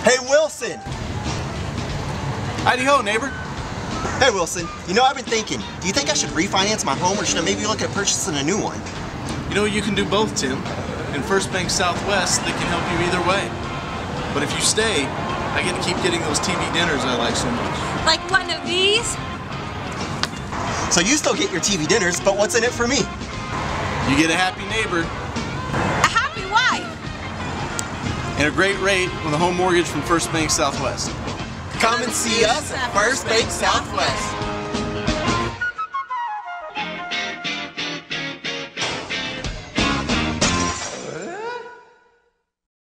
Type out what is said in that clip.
Hey, Wilson! Howdy ho, neighbor. Hey, Wilson. You know, I've been thinking, do you think I should refinance my home or should I maybe look at purchasing a new one? You know, you can do both, Tim. In FirstBank Southwest, they can help you either way. But if you stay, I get to keep getting those TV dinners I like so much. Like one of these? So you still get your TV dinners, but what's in it for me? You get a happy neighbor and a great rate on a home mortgage from FirstBank Southwest. Come and see us at FirstBank Southwest.